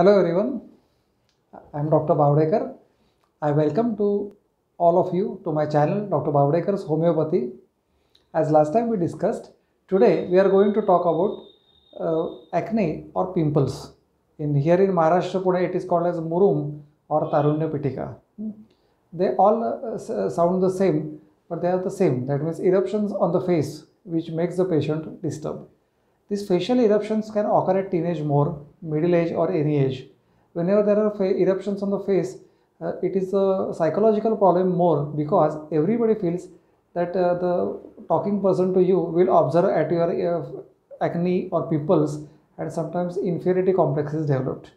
Hello everyone, I am Dr. Bawadekar. I welcome to all of you to my channel Dr. Bawadekar's Homeopathy. As last time we discussed, today we are going to talk about uh, acne or pimples. In here in Maharashtra, Pune, it is called as murum or tarunya pitika. Hmm. They all uh, uh, sound the same, but they are the same. That means eruptions on the face, which makes the patient disturbed. These facial eruptions can occur at teenage more, middle age or any age. Whenever there are eruptions on the face, uh, it is a psychological problem more because everybody feels that uh, the talking person to you will observe at your uh, acne or pimples and sometimes inferiority complex is developed.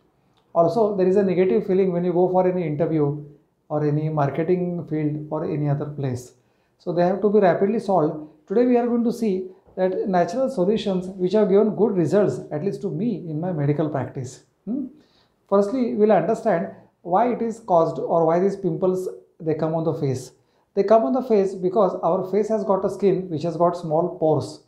Also, there is a negative feeling when you go for any interview or any marketing field or any other place. So they have to be rapidly solved. Today we are going to see that natural solutions which have given good results, at least to me in my medical practice. Hmm? Firstly, we'll understand why it is caused or why these pimples they come on the face. They come on the face because our face has got a skin which has got small pores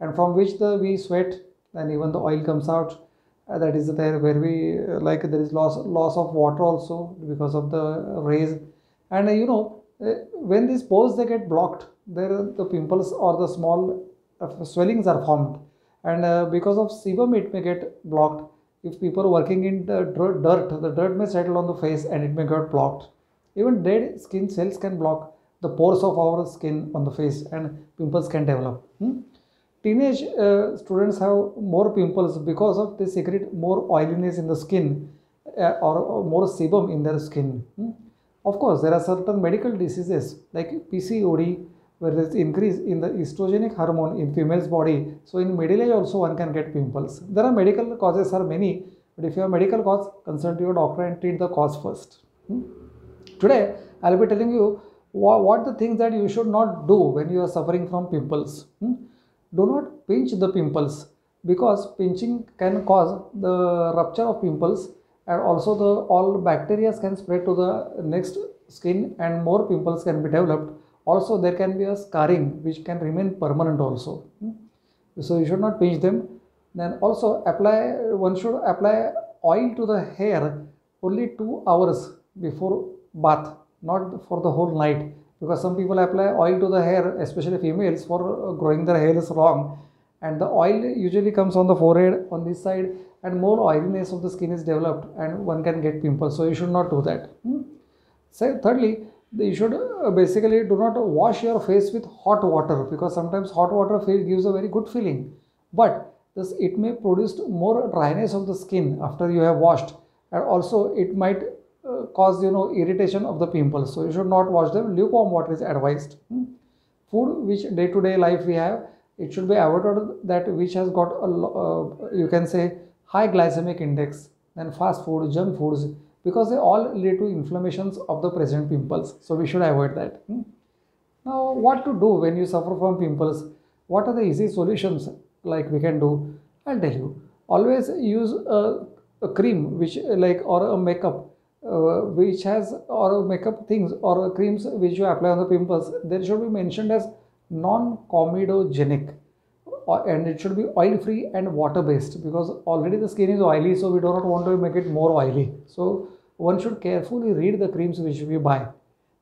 and from which the we sweat and even the oil comes out uh, that is there where we uh, like there is loss loss of water also because of the rays and uh, you know uh, when these pores they get blocked there the pimples or the small swellings are formed. And uh, because of sebum it may get blocked. If people are working in the dirt the dirt may settle on the face and it may get blocked. Even dead skin cells can block the pores of our skin on the face and pimples can develop. Hmm? teenage uh, students have more pimples because of they secrete more oiliness in the skin uh, or, or more sebum in their skin. Hmm? of course there are certain medical diseases like pcod where there is increase in the estrogenic hormone in female's body so in middle age also one can get pimples there are medical causes are many but if you have medical cause consult your doctor and treat the cause first Hmm? Today, I'll be telling you what, what the things that you should not do when you are suffering from pimples. Hmm? Do not pinch the pimples because pinching can cause the rupture of pimples and also the all bacteria can spread to the next skin and more pimples can be developed. Also, there can be a scarring which can remain permanent also. Hmm? So you should not pinch them. Then also apply one should apply oil to the hair only two hours before bath, not for the whole night. Because some people apply oil to the hair, especially females, for growing their hair is long, and the oil usually comes on the forehead on this side, and more oiliness of the skin is developed, and one can get pimples. So you should not do that. Hmm? So thirdly, you should uh, basically do not wash your face with hot water because sometimes hot water gives a very good feeling, but this it may produce more dryness of the skin after you have washed, and also it might uh, cause you know irritation of the pimples. So you should not wash them. Lukewarm water is advised. Hmm? Food which day to day life we have, it should be avoided that which has got a uh, you can say high glycemic index, then fast food, junk foods because they all lead to inflammations of the present pimples. So we should avoid that. Hmm? Now, what to do when you suffer from pimples? What are the easy solutions like we can do? I'll tell you. Always use a, a cream which like or a makeup uh, which has or makeup things or creams which you apply on the pimples. There should be mentioned as non-comedogenic and it should be oil free and water based because already the skin is oily so we do not want to make it more oily so one should carefully read the creams which we buy.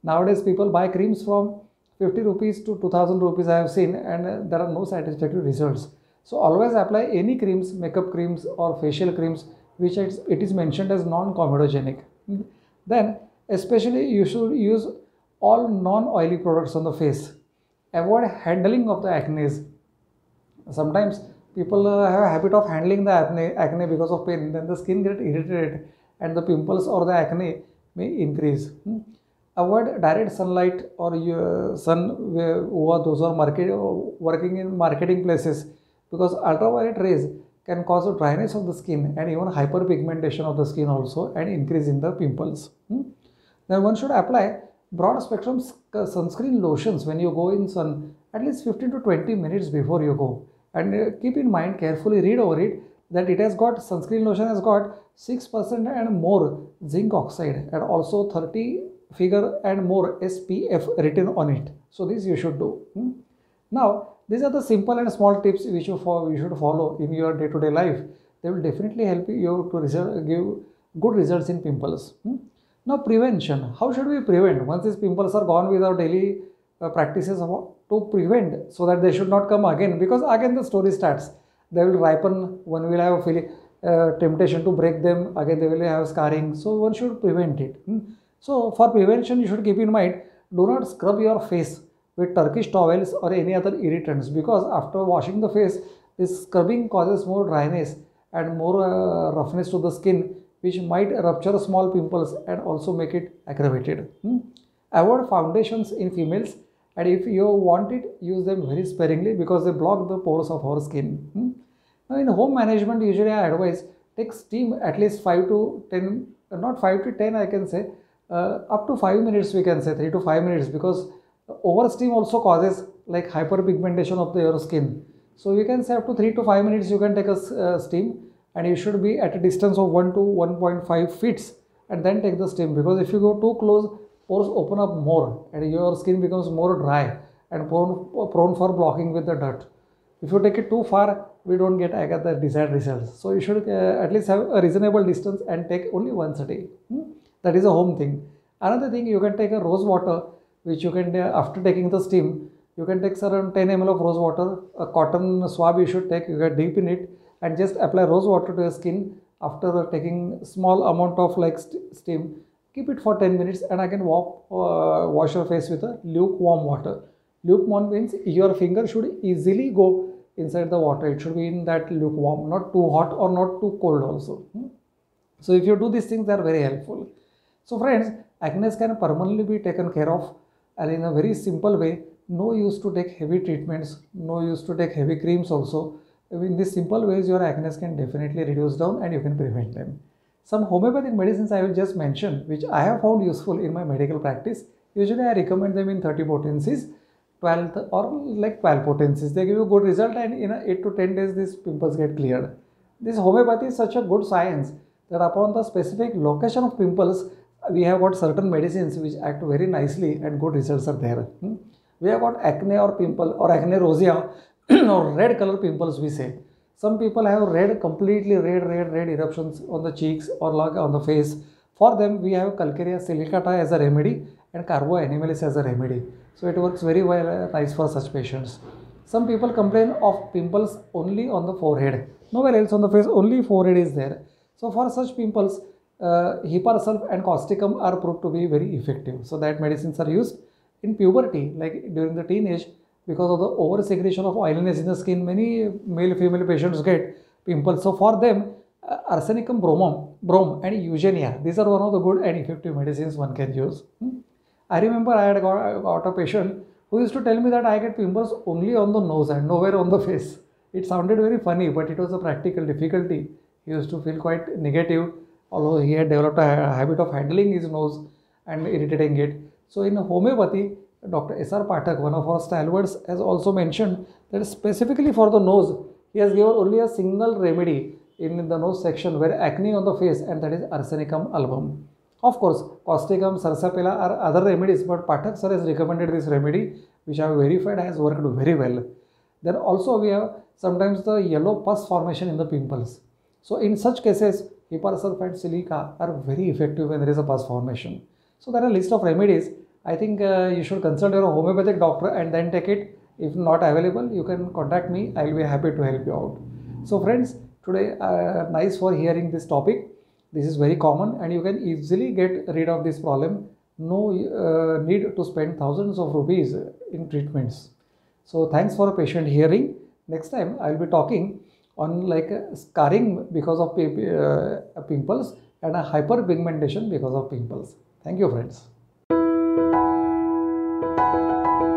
Nowadays people buy creams from 50 rupees to 2000 rupees i have seen and uh, there are no satisfactory results. So always apply any creams makeup creams or facial creams which it's, mentioned as non-comedogenic. Then especially you should use all non-oily products on the face. Avoid handling of the acne. Sometimes people uh, have a habit of handling the acne, because of pain then the skin get irritated and the pimples or the acne may increase Hmm. avoid direct sunlight or sun who those are market, working in marketing places because ultraviolet rays can cause a dryness of the skin and even hyperpigmentation of the skin also and increase in the pimples Hmm. then one should apply broad spectrum uh, sunscreen lotions when you go in sun at least 15 to 20 minutes before you go and uh, keep in mind carefully read over it that it has got sunscreen lotion has got 6% and more zinc oxide and also 30 figure and more SPF written on it. So this you should do. Hmm? Now these are the simple and small tips which you, fo- you should follow in your day-to-day life. They will definitely help you to give good results in pimples. Hmm? Now prevention, how should we prevent? Once these pimples are gone with our daily uh, practices to prevent so that they should not come again because again the story starts. They will ripen, one will have a feeling, uh, temptation to break them, again they will have scarring. So one should prevent it. Hmm? So for prevention you should keep in mind, do not scrub your face with Turkish towels or any other irritants because after washing the face, this scrubbing causes more dryness and more uh, roughness to the skin which might rupture small pimples and also make it aggravated. Hmm? Avoid foundations in females and if you want it, use them very sparingly because they block the pores of our skin. Hmm? Now in home management, usually I advise take steam at least 5 to 10, not 5 to 10 I can say, uh, up to 5 minutes we can say 3 to 5 minutes because over steam also causes like hyperpigmentation of the, your skin. So you can say up to 3 to 5 minutes you can take a uh, steam and you should be at a distance of 1 to 1.5 feet and then take the steam because if you go too close pores open up more and your skin becomes more dry and prone, prone for blocking with the dirt. If you take it too far, we don't get the desired results. So you should uh, at least have a reasonable distance and take only once a day. Hmm? That is a home thing. Another thing, you can take a rose water, which you can, uh, after taking the steam, you can take around 10 ml of rose water, a cotton swab you should take, you can deep in it and just apply rose water to your skin after taking small amount of like st steam keep it for 10 minutes and again walk, uh, wash your face with a lukewarm water. Lukewarm means your finger should easily go inside the water. It should be in that lukewarm not too hot or not too cold also. Hmm? so if you do these things they are very helpful. So friends acne can permanently be taken care of and in a very simple way no use to take heavy treatments no use to take heavy creams also. In these simple ways your acne can definitely reduce down and you can prevent them. Some homeopathic medicines I will just mention which I have found useful in my medical practice. Usually I recommend them in 30 potencies, 12 or like 12 potencies. They give you good result and in 8 to 10 days these pimples get cleared. This homeopathy is such a good science that upon the specific location of pimples we have got certain medicines which act very nicely and good results are there. Hmm? We have got acne or pimple or acne rosea or red color pimples we say. Some people have red, completely red, red, red eruptions on the cheeks or on the face. For them, we have Calcarea silicata as a remedy and Carbo animalis as a remedy. So it works very well, uh, nice for such patients. Some people complain of pimples only on the forehead. Nowhere else on the face, only forehead is there. So for such pimples, uh, Hepar sulph and Causticum are proved to be very effective. So that medicines are used in puberty, like during the teenage because of the over secretion of oiliness in the skin many male female patients get pimples. So for them uh, arsenicum bromum brom and eugenia these are one of the good and effective medicines one can use. Hmm? i remember i had got, got, a patient who used to tell me that i get pimples only on the nose and nowhere on the face. It sounded very funny but it was a practical difficulty. He used to feel quite negative although he had developed a habit of handling his nose and irritating it. So in homeopathy Dr. S.R. Phatak, one of our stalwarts, has also mentioned that specifically for the nose, he has given only a single remedy in the nose section where acne on the face and that is arsenicum album. Of course, causticum, sarsaparilla are other remedies but Phatak sir has recommended this remedy which I have verified has worked very well. Then also we have sometimes the yellow pus formation in the pimples. So in such cases, hipersulfite silica are very effective when there is a pus formation. So there are a list of remedies I think uh, you should consult your homeopathic doctor and then take it. If not available, you can contact me. I will be happy to help you out. So friends, today uh, nice for hearing this topic. This is very common and you can easily get rid of this problem. No uh, need to spend thousands of rupees in treatments. So thanks for a patient hearing. Next time I will be talking on like scarring because of uh, pimples and a hyperpigmentation because of pimples. Thank you friends. Thank you.